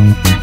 Bye.